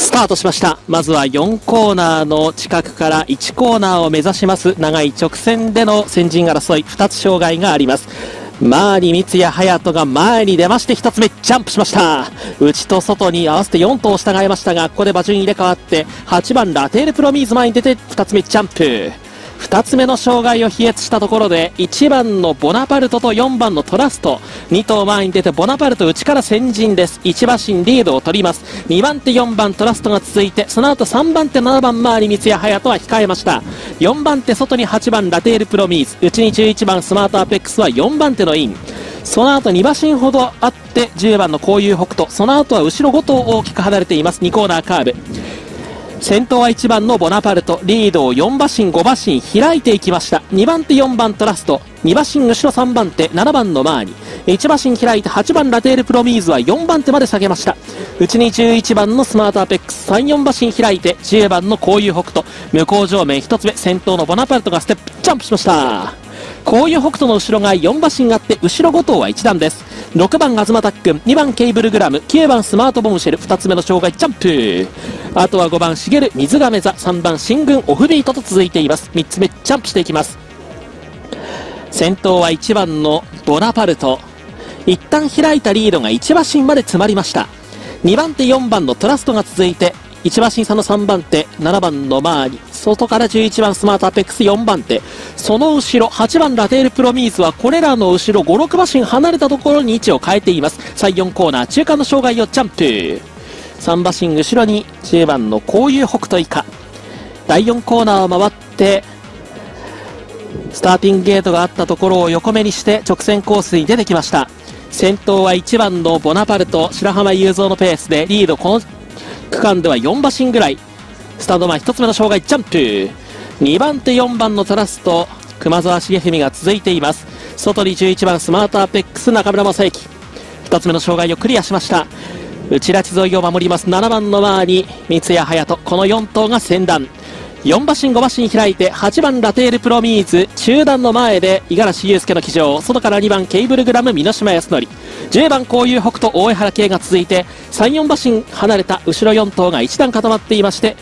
スタートしました。まずは4コーナーの近くから1コーナーを目指します。長い直線での先陣争い。2つ障害があります。周り三谷隼人が前に出まして1つ目ジャンプしました。内と外に合わせて4頭従いましたがここで馬順入れ替わって8番ラテールプロミーズ前に出て2つ目ジャンプ。2つ目の障害を飛越したところで1番のボナパルトと4番のトラスト。2頭前に出てボナパルト内から先陣です。1馬身リードを取ります。2番手4番トラストが続いてその後3番手7番周り三谷隼人は控えました。4番手外に8番ラテールプロミーズ。内に11番スマートアペックスは4番手のイン。その後2馬身ほどあって10番のコウユーホクト。その後は後ろ5頭大きく離れています。2コーナーカーブ。先頭は1番のボナパルトリードを4馬身5馬身開いていきました。2番手4番トラスト2馬身後ろ3番手7番のマーニ1馬身開いて8番ラテールプロミーズは4番手まで下げました。内に11番のスマートアペックス34馬身開いて10番のコウユーホクト。向こう上面1つ目先頭のボナパルトがステップジャンプしました。こういう北斗の後ろが4馬身があって後ろ5頭は1段です。6番東タックン2番ケーブルグラム9番スマートボムシェル2つ目の障害ジャンプ。あとは5番茂水亀座3番新軍オフビートと続いています。3つ目ジャンプしていきます。先頭は1番のボナパルト。一旦開いたリードが1馬身まで詰まりました。2番手4番のトラストが続いて1馬身差の3番手7番のマーニ外から11番スマートアペックス4番手。その後ろ8番ラテールプロミーズはこれらの後ろ56馬身離れたところに位置を変えています。第4コーナー中間の障害をジャンプ。3馬身後ろに10番のコウユーホクト以下。第4コーナーを回ってスターティングゲートがあったところを横目にして直線コースに出てきました。先頭は1番のボナパルト白浜雄造のペースでリードこの区間では4馬身ぐらい。スタンド前1つ目の障害ジャンプ。2番手4番のトラスト熊沢重文が続いています。外に11番スマートアペックス中村将之2つ目の障害をクリアしました。内ラチ沿いを守ります。7番のマーニ三津谷隼人。この4頭が先団4馬身5馬身開いて8番ラテールプロミーズ。中段の前で五十嵐雄祐の騎乗。外から2番ケーブルグラム蓑島靖典。10番こういう北斗大江原系が続いて34馬身離れた後ろ4頭が1段固まっていまして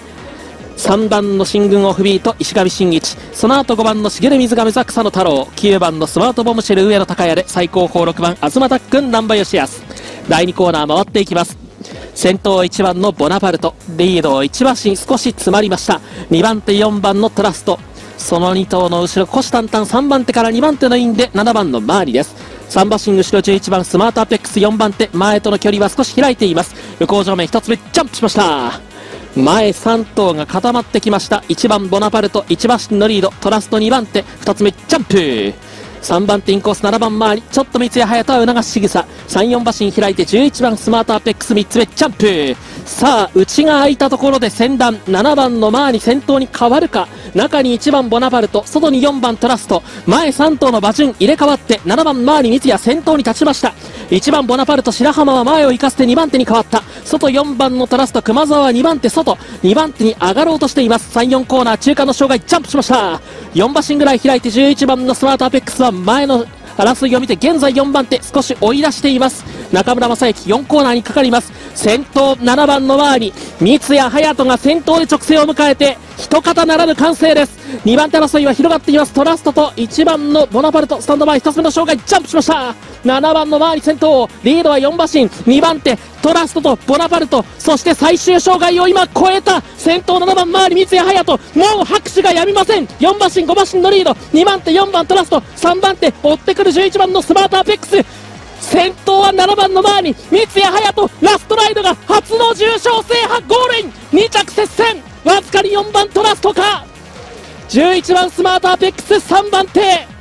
3番の新軍オフビート石上真一その後5番の茂水亀座草野太郎9番のスマートボムシェル上野高也で最高峰6番東タックン難波義康。第2コーナー回っていきます。先頭1番のボナパルトリードを1馬身少し詰まりました。2番手4番のトラスト。その2頭の後ろ虎視眈々3番手から2番手のインで7番のマーリです。3馬身後ろ11番スマートアペックス4番手前との距離は少し開いています。向正面1つ目ジャンプしました。前3頭が固まってきました。1番ボナパルト1馬身のリード。トラスト2番手2つ目ジャンプ。3番手インコース7番周りちょっと三谷隼人は促し仕草34馬身開いて11番スマートアペックス3つ目ジャンプさあ内が空いたところで先段7番の周り先頭に変わるか。中に1番ボナバルト外に4番トラスト。前3頭の馬順入れ替わって7番周り三谷先頭に立ちました。1番ボナパルト白浜は前を行かせて2番手に変わった。外4番のトラスト熊沢は2番手外。2番手に上がろうとしています。34コーナー中間の障害ジャンプしました。4馬身ぐらい開いて11番のスマートアペックスは前の争いを見て現在4番手少し追い出しています。中村正幸4コーナーにかかります。先頭7番の周り三谷隼人が先頭で直線を迎えて一方ならぬ完成です。2番手争いは広がっています。トラストと1番のボナパルトスタンド前1つ目の障害ジャンプしました。7番の周り先頭リードは4馬身。2番手トラストとボナパルト。そして最終障害を今超えた先頭7番周り三谷隼人。もう拍手がやみません。4馬身5馬身のリード。2番手4番トラスト。3番手追ってくる11番のスマートアペックス。先頭は7番の前に三谷隼人ラストライドが初の重賞制覇ゴールイン2着接戦。わずかに4番トラストか。11番スマートアペックス3番手。